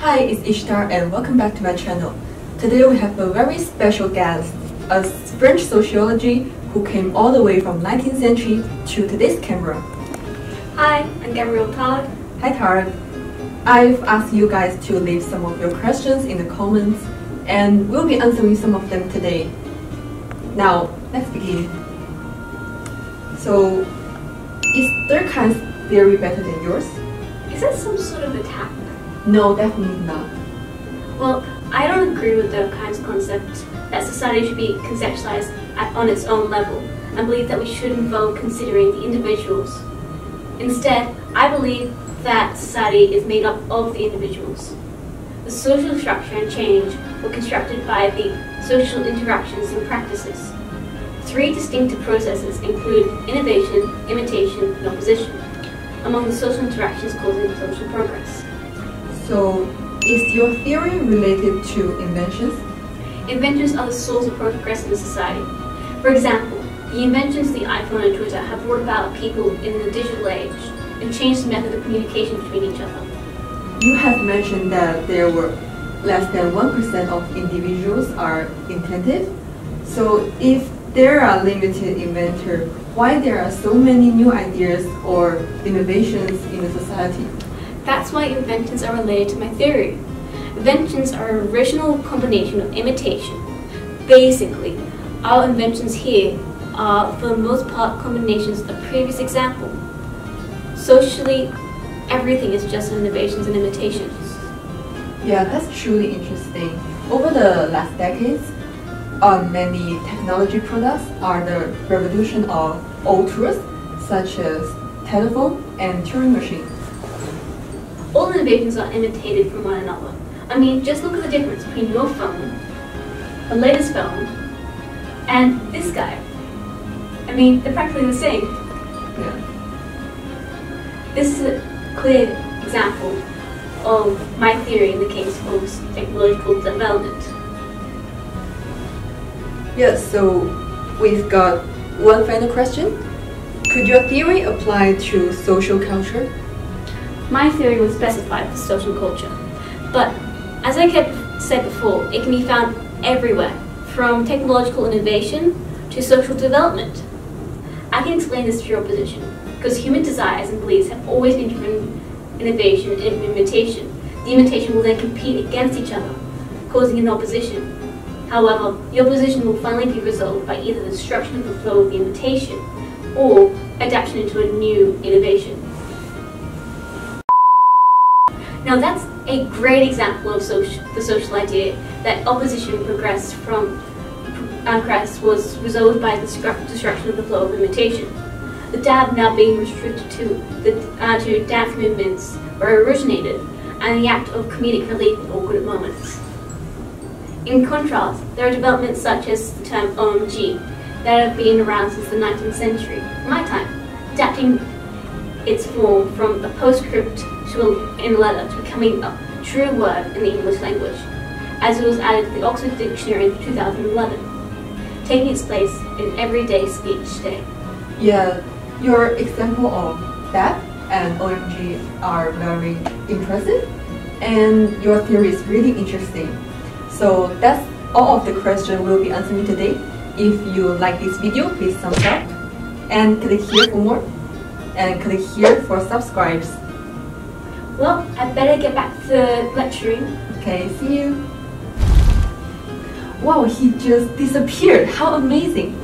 Hi, it's Ishtar and welcome back to my channel. Today we have a very special guest, a French sociology who came all the way from 19th century to today's camera. Hi, I'm Gabriel Tarde. Hi Tarek. I've asked you guys to leave some of your questions in the comments and we'll be answering some of them today. Now, let's begin. So, is Durkheim's theory better than yours? Is that some sort of attack? No, definitely not. Well, I don't agree with Durkheim's concept that society should be conceptualized at, on its own level and believe that we should involve considering the individuals. Instead, I believe that society is made up of the individuals. The social structure and change were constructed by the social interactions and practices. Three distinctive processes include innovation, imitation, and opposition, among the social interactions causing social progress. So, is your theory related to inventions? Inventions are the source of progress in society. For example, the inventions of the iPhone and Twitter have brought about people in the digital age and changed the method of communication between each other. You have mentioned that there were less than 1% of individuals are inventive. So if there are limited inventors, why there are so many new ideas or innovations in the society? That's why inventions are related to my theory. Inventions are an original combination of imitation. Basically, our inventions here are for the most part combinations of previous example. Socially, everything is just innovations and imitations. Yeah, that's truly interesting. Over the last decades, uh, many technology products are the revolution of old tools, such as telephone and Turing machine. All innovations are imitated from one another. I mean, just look at the difference between your phone, the latest phone, and this guy. I mean, they're practically the same. Yeah. This is a clear example of my theory in the case of technological development. Yes, so we've got one final question. Could your theory apply to social culture? My theory was specified for social culture, but as I kept said before, it can be found everywhere, from technological innovation to social development. I can explain this to opposition, because human desires and beliefs have always been driven innovation and imitation. The imitation will then compete against each other, causing an opposition. However, the opposition will finally be resolved by either the destruction of the flow of the imitation or adaptation into a new innovation. Now that's a great example of social, the social idea that opposition progressed from progress was resolved by the destruction of the flow of imitation. The dab now being restricted to the uh, to dance movements where it originated, and the act of comedic relief in awkward moments. In contrast, there are developments such as the term OMG that have been around since the 19th century, my time, adapting its form from a postscript to a, in letter to becoming a true word in the English language, as it was added to the Oxford Dictionary in 2011, taking its place in everyday speech today. Yeah, your example of that and OMG are very impressive and your theory is really interesting. So that's all of the questions we'll be answering today. If you like this video, please thumbs up and click here for more and click here for subscribes. Well, I better get back to lecturing. Okay, see you. Wow, he just disappeared. How amazing.